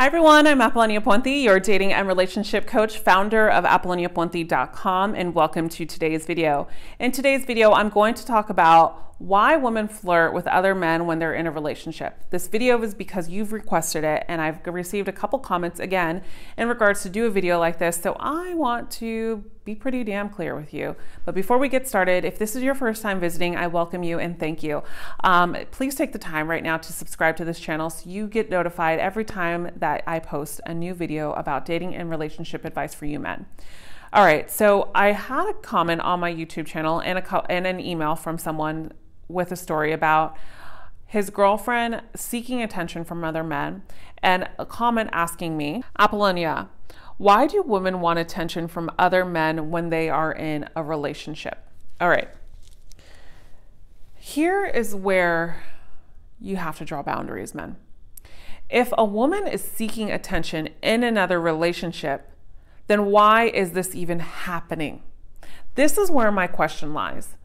Hi everyone, I'm Apollonia Ponti, your dating and relationship coach, founder of apolloniaponti.com, and welcome to today's video. In today's video, I'm going to talk about why women flirt with other men when they're in a relationship. This video is because you've requested it and I've received a couple comments again in regards to do a video like this. So I want to be pretty damn clear with you. But before we get started, if this is your first time visiting, I welcome you and thank you. Um, please take the time right now to subscribe to this channel so you get notified every time that I post a new video about dating and relationship advice for you men. All right, so I had a comment on my YouTube channel and, a, and an email from someone with a story about his girlfriend seeking attention from other men and a comment asking me, Apollonia, why do women want attention from other men when they are in a relationship? All right. Here is where you have to draw boundaries, men. If a woman is seeking attention in another relationship, then why is this even happening? This is where my question lies.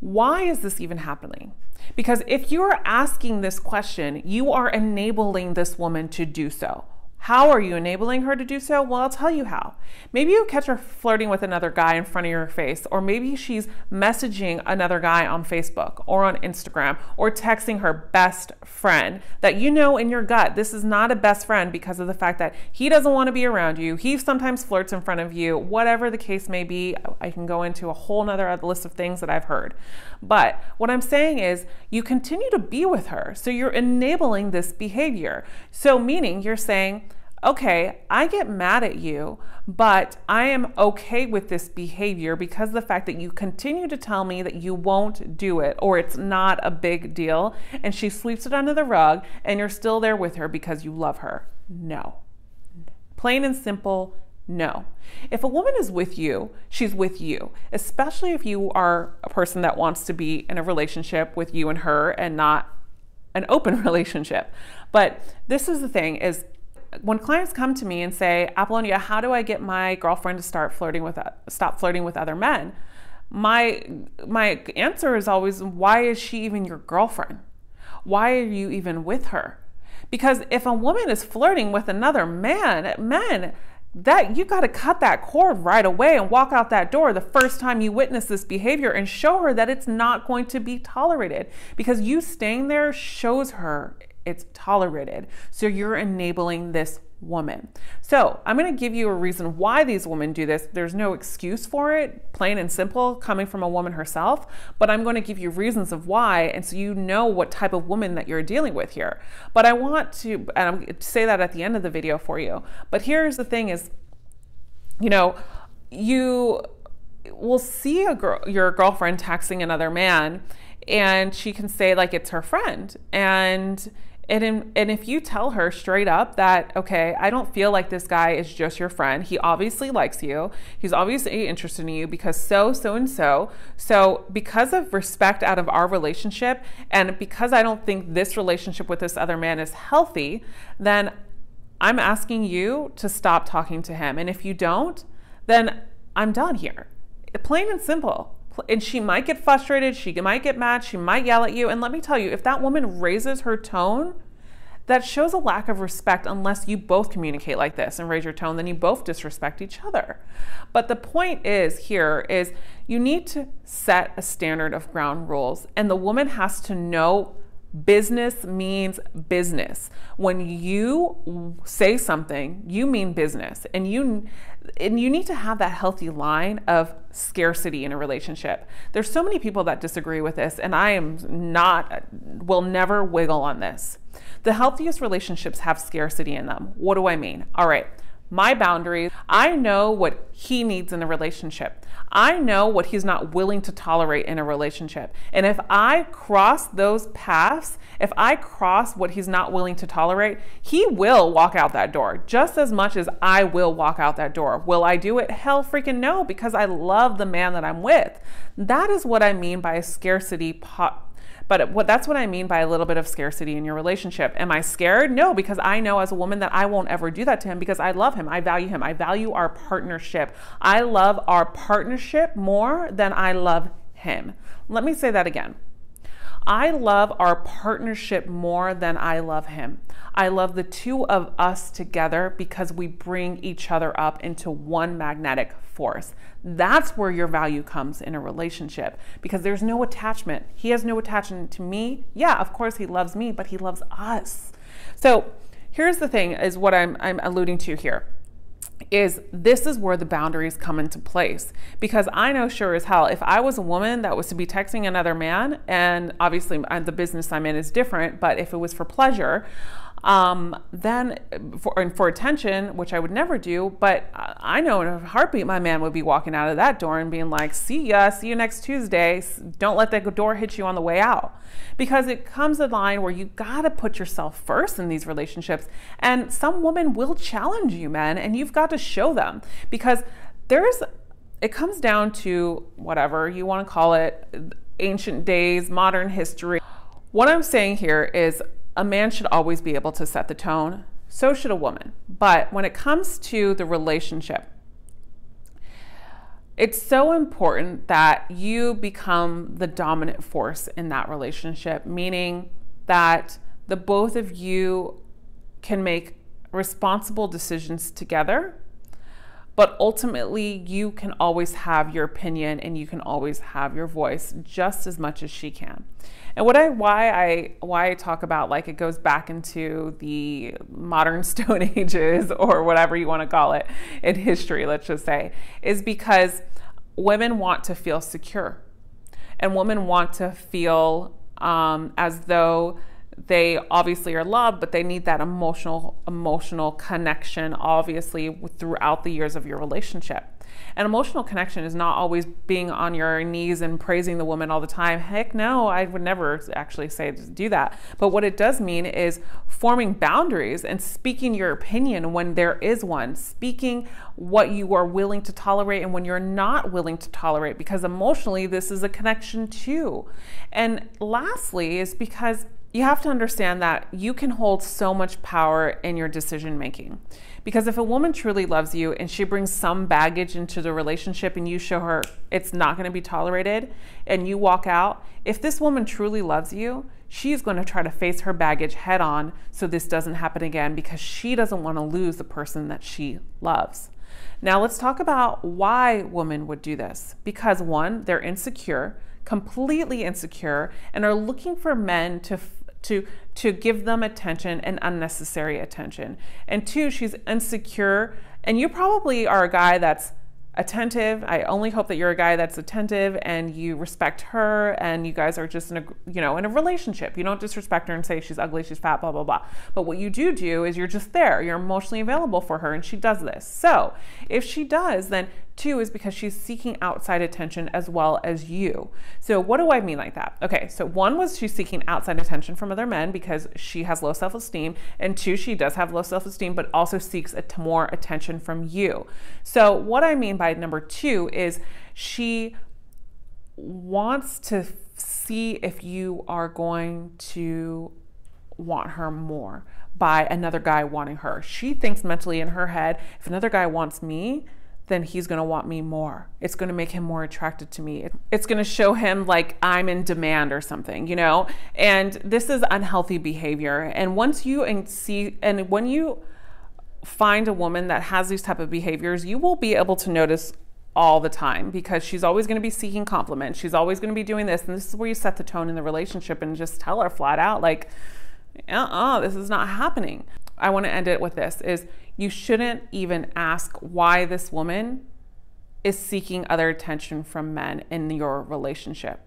Why is this even happening? Because if you're asking this question, you are enabling this woman to do so. How are you enabling her to do so? Well, I'll tell you how. Maybe you catch her flirting with another guy in front of your face, or maybe she's messaging another guy on Facebook or on Instagram or texting her best friend that you know in your gut this is not a best friend because of the fact that he doesn't want to be around you. He sometimes flirts in front of you, whatever the case may be. I can go into a whole nother list of things that I've heard. But what I'm saying is you continue to be with her. So you're enabling this behavior. So meaning you're saying, okay, I get mad at you, but I am okay with this behavior because the fact that you continue to tell me that you won't do it or it's not a big deal and she sweeps it under the rug and you're still there with her because you love her. No. Plain and simple, no. If a woman is with you, she's with you, especially if you are a person that wants to be in a relationship with you and her and not an open relationship. But this is the thing is when clients come to me and say, Apollonia, how do I get my girlfriend to start flirting with stop flirting with other men? My my answer is always, why is she even your girlfriend? Why are you even with her? Because if a woman is flirting with another man, men, that you got to cut that cord right away and walk out that door the first time you witness this behavior and show her that it's not going to be tolerated because you staying there shows her it's tolerated. So you're enabling this woman. So I'm going to give you a reason why these women do this. There's no excuse for it, plain and simple, coming from a woman herself, but I'm going to give you reasons of why. And so you know what type of woman that you're dealing with here. But I want to, and I'm to say that at the end of the video for you. But here's the thing is, you know, you will see a girl, your girlfriend texting another man and she can say like it's her friend and and, in, and if you tell her straight up that, okay, I don't feel like this guy is just your friend. He obviously likes you. He's obviously interested in you because so, so, and so. So, because of respect out of our relationship, and because I don't think this relationship with this other man is healthy, then I'm asking you to stop talking to him. And if you don't, then I'm done here. Plain and simple and she might get frustrated, she might get mad, she might yell at you. And let me tell you, if that woman raises her tone, that shows a lack of respect unless you both communicate like this and raise your tone, then you both disrespect each other. But the point is here is you need to set a standard of ground rules, and the woman has to know business means business. When you say something, you mean business, and you and you need to have that healthy line of scarcity in a relationship. There's so many people that disagree with this, and I am not, will never wiggle on this. The healthiest relationships have scarcity in them. What do I mean? All right my boundaries. I know what he needs in a relationship. I know what he's not willing to tolerate in a relationship. And if I cross those paths, if I cross what he's not willing to tolerate, he will walk out that door just as much as I will walk out that door. Will I do it? Hell freaking no, because I love the man that I'm with. That is what I mean by a scarcity pot but what that's what I mean by a little bit of scarcity in your relationship. Am I scared? No, because I know as a woman that I won't ever do that to him because I love him. I value him. I value our partnership. I love our partnership more than I love him. Let me say that again. I love our partnership more than I love him. I love the two of us together because we bring each other up into one magnetic force. That's where your value comes in a relationship because there's no attachment. He has no attachment to me. Yeah, of course he loves me, but he loves us. So here's the thing is what I'm, I'm alluding to here is this is where the boundaries come into place. Because I know sure as hell if I was a woman that was to be texting another man and obviously uh, the business I'm in is different but if it was for pleasure um, then for, for attention, which I would never do, but I know in a heartbeat my man would be walking out of that door and being like, see ya, see you next Tuesday. Don't let that door hit you on the way out. Because it comes a line where you gotta put yourself first in these relationships. And some women will challenge you, men, and you've got to show them because there's, it comes down to whatever you wanna call it, ancient days, modern history. What I'm saying here is a man should always be able to set the tone. So should a woman. But when it comes to the relationship, it's so important that you become the dominant force in that relationship, meaning that the both of you can make responsible decisions together but ultimately, you can always have your opinion and you can always have your voice just as much as she can. And what I why I why I talk about like it goes back into the modern stone ages or whatever you want to call it in history, let's just say, is because women want to feel secure. And women want to feel um, as though they obviously are loved, but they need that emotional emotional connection obviously throughout the years of your relationship. An emotional connection is not always being on your knees and praising the woman all the time. Heck no, I would never actually say do that. But what it does mean is forming boundaries and speaking your opinion when there is one, speaking what you are willing to tolerate and when you're not willing to tolerate, because emotionally, this is a connection too. And lastly, is because you have to understand that you can hold so much power in your decision making. Because if a woman truly loves you and she brings some baggage into the relationship and you show her it's not going to be tolerated and you walk out, if this woman truly loves you, she's going to try to face her baggage head on so this doesn't happen again because she doesn't want to lose the person that she loves. Now, let's talk about why women would do this. Because one, they're insecure, completely insecure, and are looking for men to to to give them attention and unnecessary attention. And two, she's insecure and you probably are a guy that's attentive. I only hope that you're a guy that's attentive and you respect her and you guys are just in a you know in a relationship. You don't disrespect her and say she's ugly, she's fat, blah blah blah. But what you do do is you're just there. You're emotionally available for her and she does this. So, if she does, then two is because she's seeking outside attention as well as you. So, what do I mean like that? Okay, so one was she's seeking outside attention from other men because she has low self-esteem and two she does have low self-esteem but also seeks a t- more attention from you. So, what I mean by number two is she wants to see if you are going to want her more by another guy wanting her. She thinks mentally in her head, if another guy wants me, then he's going to want me more. It's going to make him more attracted to me. It's going to show him like I'm in demand or something, you know? And this is unhealthy behavior. And once you and see and when you find a woman that has these type of behaviors, you will be able to notice all the time because she's always going to be seeking compliments. She's always going to be doing this. And this is where you set the tone in the relationship and just tell her flat out, like, uh-uh, this is not happening. I want to end it with this is you shouldn't even ask why this woman is seeking other attention from men in your relationship.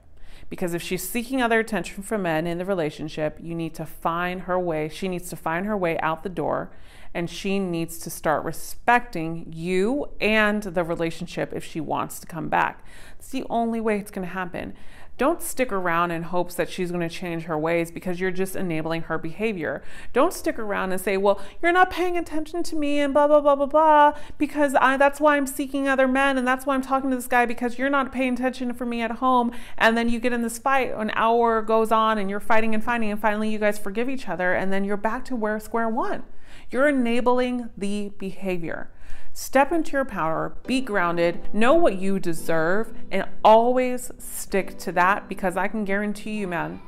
Because if she's seeking other attention from men in the relationship, you need to find her way. She needs to find her way out the door and she needs to start respecting you and the relationship if she wants to come back. It's the only way it's going to happen. Don't stick around in hopes that she's going to change her ways because you're just enabling her behavior. Don't stick around and say, well, you're not paying attention to me and blah, blah, blah, blah, blah, because I, that's why I'm seeking other men and that's why I'm talking to this guy because you're not paying attention for me at home. And then you get in this fight, an hour goes on and you're fighting and fighting, and finally you guys forgive each other, and then you're back to where square one. You're enabling the behavior. Step into your power, be grounded, know what you deserve, and always stick to that because I can guarantee you, man,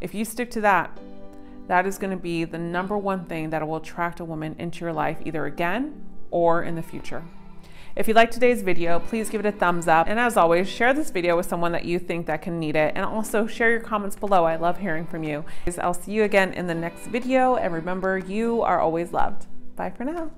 If you stick to that, that is going to be the number one thing that will attract a woman into your life either again or in the future. If you like today's video, please give it a thumbs up. And as always, share this video with someone that you think that can need it. And also share your comments below. I love hearing from you. I'll see you again in the next video. And remember, you are always loved. Bye for now.